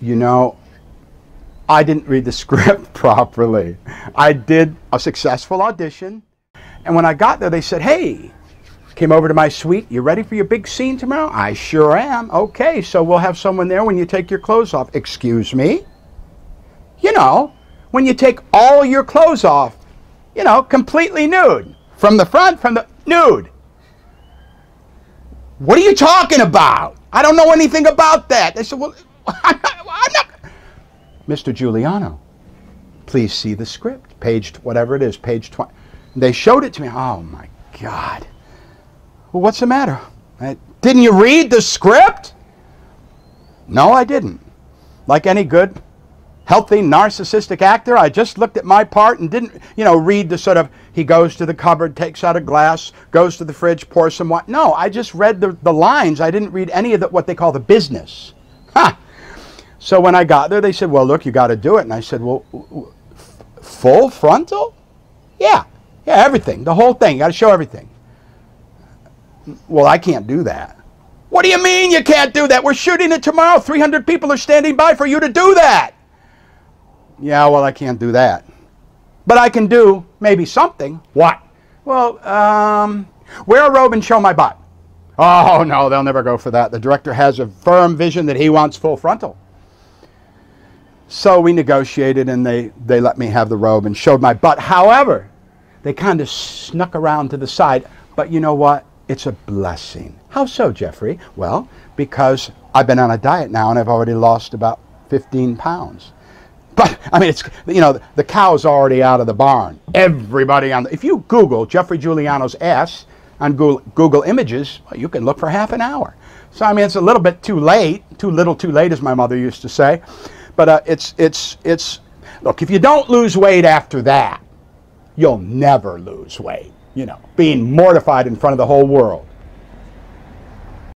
you know, I didn't read the script properly. I did a successful audition, and when I got there, they said, hey, came over to my suite. You ready for your big scene tomorrow? I sure am. Okay, so we'll have someone there when you take your clothes off. Excuse me? You know, when you take all your clothes off, you know, completely nude. From the front, from the nude. What are you talking about? I don't know anything about that. They said, well, I'm not. Mr. Giuliano, please see the script. Page, whatever it is, page 20. They showed it to me. Oh my God. Well, what's the matter? I, didn't you read the script? No, I didn't. Like any good, healthy, narcissistic actor, I just looked at my part and didn't, you know, read the sort of, he goes to the cupboard, takes out a glass, goes to the fridge, pours some water. No, I just read the, the lines. I didn't read any of the, what they call the business. Ha! So when I got there, they said, well, look, you got to do it. And I said, well, full frontal? Yeah. Yeah, everything. The whole thing. You got to show everything. Well, I can't do that. What do you mean you can't do that? We're shooting it tomorrow. 300 people are standing by for you to do that. Yeah, well, I can't do that. But I can do maybe something. What? Well, um, wear a robe and show my butt. Oh, no, they'll never go for that. The director has a firm vision that he wants full frontal. So we negotiated and they, they let me have the robe and showed my butt. However, they kind of snuck around to the side. But you know what? It's a blessing. How so, Geoffrey? Well, because I've been on a diet now and I've already lost about 15 pounds. I mean, it's you know the cow's already out of the barn. Everybody on the, if you Google Geoffrey Giuliano's ass on Google, Google Images, well, you can look for half an hour. So I mean, it's a little bit too late, too little, too late, as my mother used to say. But uh, it's it's it's look if you don't lose weight after that, you'll never lose weight you know, being mortified in front of the whole world.